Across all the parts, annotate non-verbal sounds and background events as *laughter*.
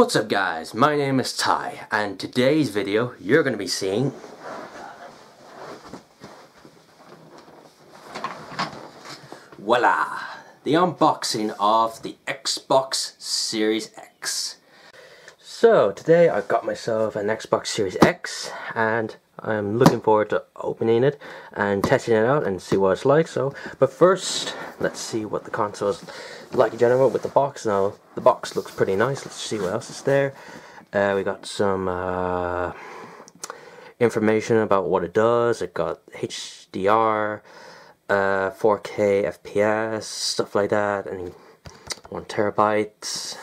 What's up guys, my name is Tai and today's video you're going to be seeing Voila! The unboxing of the Xbox Series X. So today I got myself an Xbox Series X and I'm looking forward to opening it and testing it out and see what it's like. So, but first, let's see what the console is like in general with the box. Now, the box looks pretty nice. Let's see what else is there. Uh, we got some uh, information about what it does. It got HDR, uh, 4K FPS, stuff like that, and one terabyte.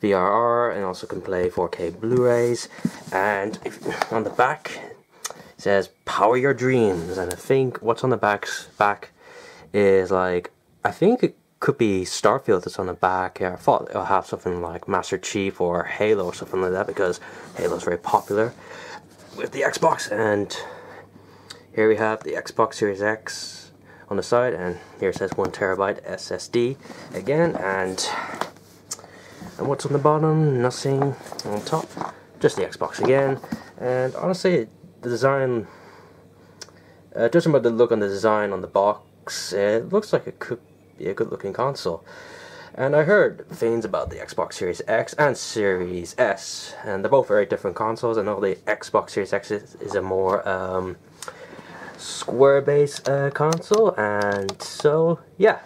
VRR and also can play 4K Blu-rays and if, on the back says power your dreams and I think what's on the back's back is like I think it could be Starfield that's on the back I thought it'll have something like Master Chief or Halo or something like that because Halo's very popular with the Xbox. And here we have the Xbox Series X on the side and here it says 1 terabyte SSD again. And and what's on the bottom? Nothing on top. Just the Xbox again. And honestly the design, uh, judging by the look on the design on the box, it looks like it could be a good looking console. And I heard things about the Xbox Series X and Series S, and they're both very different consoles. I know the Xbox Series X is, is a more um, square based uh, console, and so yeah.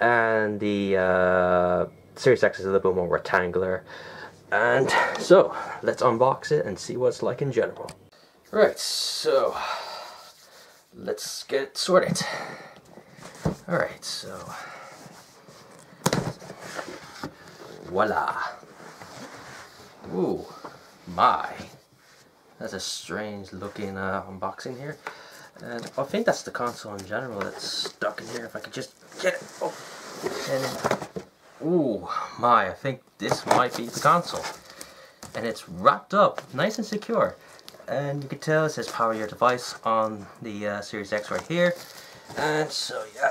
And the uh, Series X is a little bit more rectangular. And so, let's unbox it and see what it's like in general. Right, so let's get sorted. Alright, so voila. Ooh, my. That's a strange looking uh, unboxing here. And I think that's the console in general that's stuck in here. If I could just get it. Oh, and ooh, my, I think this might be the console. And it's wrapped up nice and secure and you can tell it says power your device on the uh, Series X right here and so yeah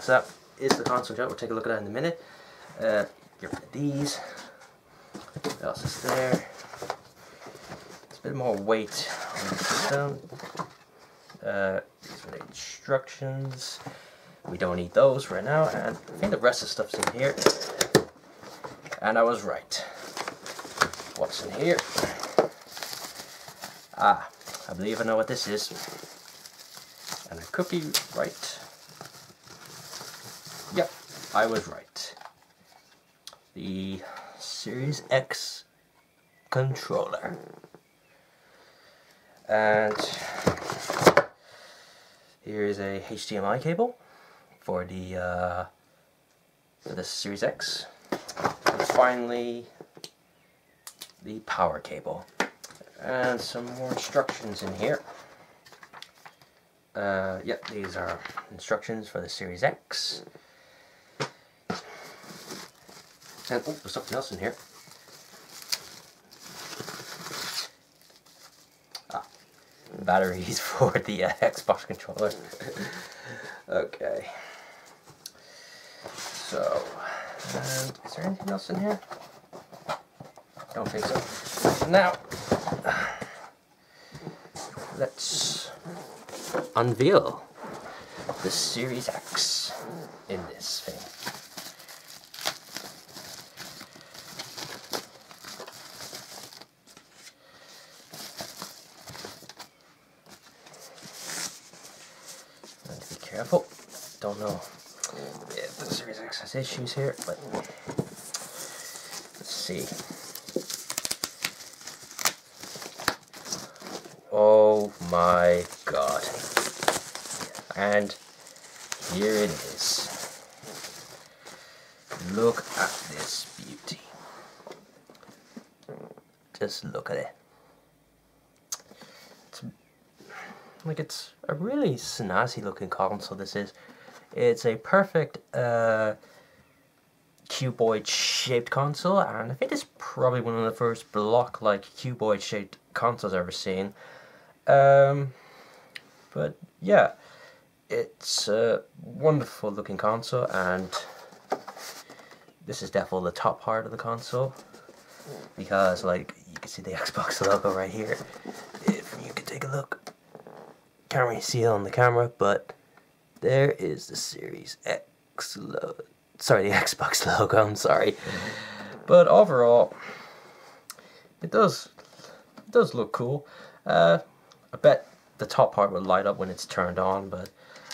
so that is the console job. we'll take a look at that in a minute. Uh, get rid of these what else is there? It's a bit more weight on the system. Uh, these are the instructions. We don't need those right now. And I think the rest of the stuff's in here. And I was right. What's in here? Ah, I believe I know what this is. And a cookie right. Yep, I was right. The Series X controller. And here is a HDMI cable for the uh, for the Series X. And finally, the power cable and some more instructions in here. Uh, yep, these are instructions for the Series X. And oh, there's something else in here. Ah, batteries *laughs* for the uh, Xbox controller. okay. So, and is there anything else in here? Don't think so. Now, let's unveil the Series X in this thing. be careful. Don't know if the Series X has issues here, but let's see. Oh my god. And here it is. Look at this beauty. Just look at it. It's like it's a really snazzy looking console this is. It's a perfect uh, cuboid shaped console and I think it's probably one of the first block like cuboid shaped consoles I've ever seen. Um, but yeah, it's a wonderful looking console and this is definitely the top part of the console. because like you can see the *laughs* Xbox logo right here. If you can take a look, can't really see it on the camera, but there is the Series X logo. Sorry, the *laughs* Xbox logo. I'm sorry, but overall, it does it does look cool. Uh, I bet the top part will light up when it's turned on, but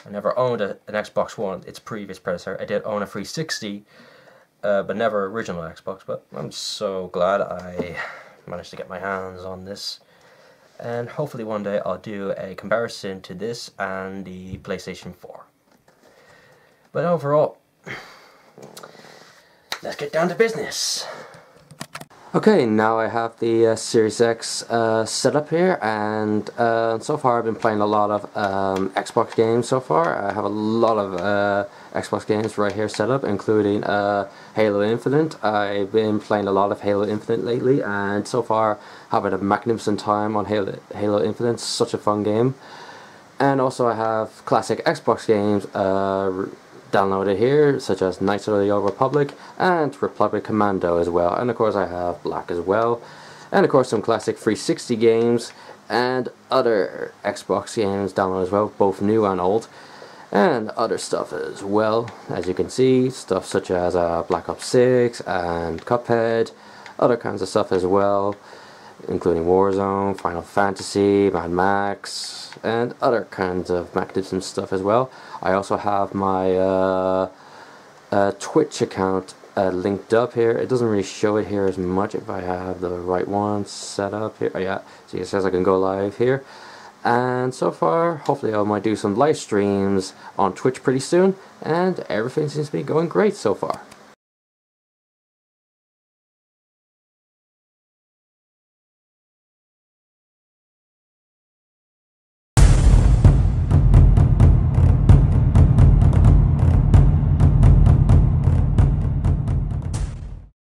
I never owned a, an Xbox One, its previous predecessor. I did own a 360, uh, but never original Xbox. But I'm so glad I managed to get my hands on this. And hopefully one day I'll do a comparison to this and the PlayStation 4. But overall, let's get down to business. Okay, now I have the uh, Series X uh, set up here and uh, so far I've been playing a lot of um, Xbox games so far. I have a lot of uh, Xbox games right here set up including uh, Halo Infinite. I've been playing a lot of Halo Infinite lately and so far having a magnificent time on Halo, Halo Infinite. Such a fun game. And also I have classic Xbox games uh, downloaded here, such as Knights of the Old Republic and Republic Commando as well. And of course I have Black as well. And of course some classic 360 games and other Xbox games downloaded as well, both new and old. And other stuff as well, as you can see, stuff such as uh, Black Ops 6 and Cuphead, other kinds of stuff as well, including Warzone, Final Fantasy, Mad Max, and other kinds of magnificent stuff as well. I also have my uh, uh, Twitch account uh, linked up here. It doesn't really show it here as much if I have the right one set up here. Oh, yeah, see it says I can go live here. And so far, hopefully I might do some live streams on Twitch pretty soon. And everything seems to be going great so far.